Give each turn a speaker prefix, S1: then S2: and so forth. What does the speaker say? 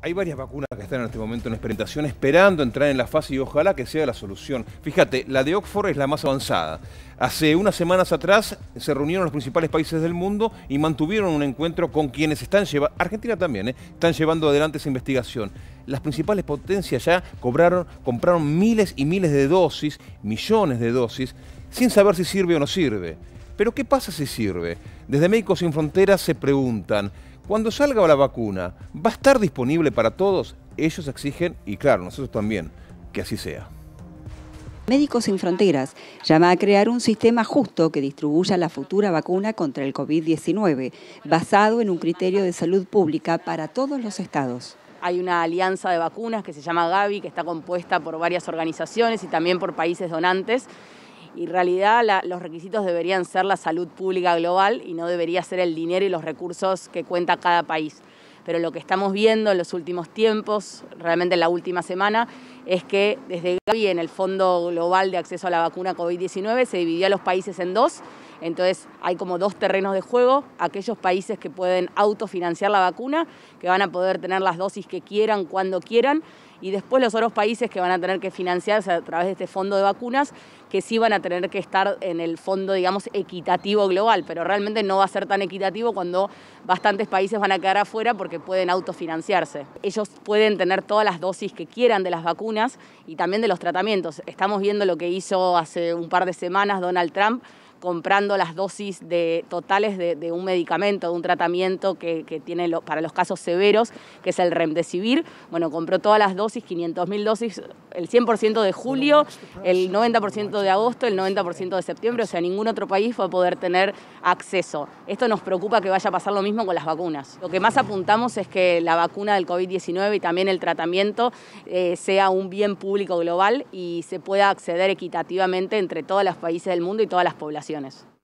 S1: Hay varias vacunas que están en este momento en experimentación esperando entrar en la fase y ojalá que sea la solución. Fíjate, la de Oxford es la más avanzada. Hace unas semanas atrás se reunieron los principales países del mundo y mantuvieron un encuentro con quienes están llevando, Argentina también, ¿eh? están llevando adelante esa investigación. Las principales potencias ya cobraron, compraron miles y miles de dosis, millones de dosis, sin saber si sirve o no sirve. Pero ¿qué pasa si sirve? Desde Médicos Sin Fronteras se preguntan, cuando salga la vacuna, ¿va a estar disponible para todos? Ellos exigen, y claro, nosotros también, que así sea.
S2: Médicos Sin Fronteras llama a crear un sistema justo que distribuya la futura vacuna contra el COVID-19, basado en un criterio de salud pública para todos los estados.
S3: Hay una alianza de vacunas que se llama Gavi, que está compuesta por varias organizaciones y también por países donantes y en realidad los requisitos deberían ser la salud pública global y no debería ser el dinero y los recursos que cuenta cada país. Pero lo que estamos viendo en los últimos tiempos, realmente en la última semana, es que desde Gavi, en el Fondo Global de Acceso a la Vacuna COVID-19, se dividió a los países en dos. Entonces hay como dos terrenos de juego, aquellos países que pueden autofinanciar la vacuna, que van a poder tener las dosis que quieran, cuando quieran, y después los otros países que van a tener que financiarse a través de este fondo de vacunas, que sí van a tener que estar en el fondo, digamos, equitativo global, pero realmente no va a ser tan equitativo cuando bastantes países van a quedar afuera porque pueden autofinanciarse. Ellos pueden tener todas las dosis que quieran de las vacunas y también de los tratamientos. Estamos viendo lo que hizo hace un par de semanas Donald Trump comprando las dosis de, totales de, un medicamento, de un tratamiento que, tiene para los casos severos, que es el Remdesivir. Bueno, compró todas las dosis, 500.000 dosis, el 100% de julio, el 90% de agosto, el 90% de septiembre, o sea, ningún otro país va a poder tener acceso. Esto nos preocupa que vaya a pasar lo mismo con las vacunas. Lo que más apuntamos es que la vacuna del COVID-19 y también el tratamiento eh, sea un bien público global y se pueda acceder equitativamente entre todos los países del mundo y todas las poblaciones ocasiones.